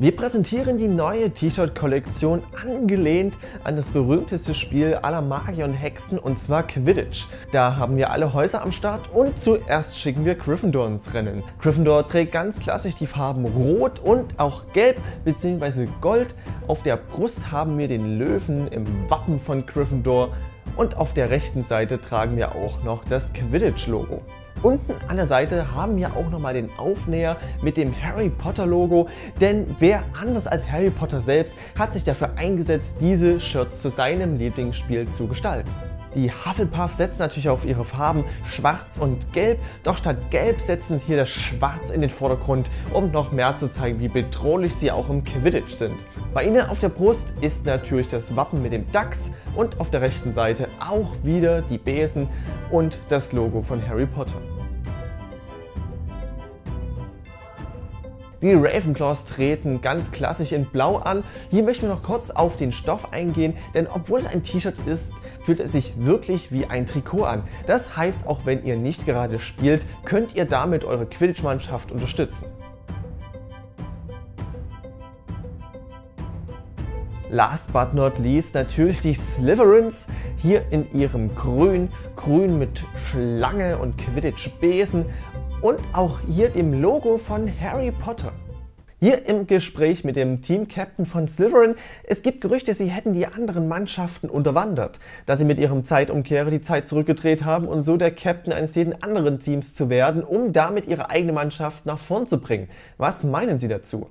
Wir präsentieren die neue T-Shirt-Kollektion angelehnt an das berühmteste Spiel aller Magier und Hexen und zwar Quidditch. Da haben wir alle Häuser am Start und zuerst schicken wir Gryffindor ins Rennen. Gryffindor trägt ganz klassisch die Farben Rot und auch Gelb bzw. Gold. Auf der Brust haben wir den Löwen im Wappen von Gryffindor und auf der rechten Seite tragen wir auch noch das Quidditch-Logo. Unten an der Seite haben wir auch nochmal den Aufnäher mit dem Harry Potter Logo, denn wer anders als Harry Potter selbst hat sich dafür eingesetzt, diese Shirts zu seinem Lieblingsspiel zu gestalten. Die Hufflepuff setzen natürlich auf ihre Farben schwarz und gelb, doch statt gelb setzen sie hier das Schwarz in den Vordergrund, um noch mehr zu zeigen, wie bedrohlich sie auch im Quidditch sind. Bei ihnen auf der Brust ist natürlich das Wappen mit dem Dachs und auf der rechten Seite auch wieder die Besen und das Logo von Harry Potter. Die Ravenclaws treten ganz klassisch in Blau an. Hier möchten wir noch kurz auf den Stoff eingehen, denn obwohl es ein T-Shirt ist, fühlt es sich wirklich wie ein Trikot an. Das heißt, auch wenn ihr nicht gerade spielt, könnt ihr damit eure Quidditch-Mannschaft unterstützen. Last but not least natürlich die Slytherins, hier in ihrem Grün, Grün mit Schlange und Quidditch-Besen und auch hier dem Logo von Harry Potter. Hier im Gespräch mit dem Team-Captain von Slytherin, es gibt Gerüchte, sie hätten die anderen Mannschaften unterwandert, da sie mit ihrem Zeitumkehrer die Zeit zurückgedreht haben und so der Captain eines jeden anderen Teams zu werden, um damit ihre eigene Mannschaft nach vorn zu bringen. Was meinen Sie dazu?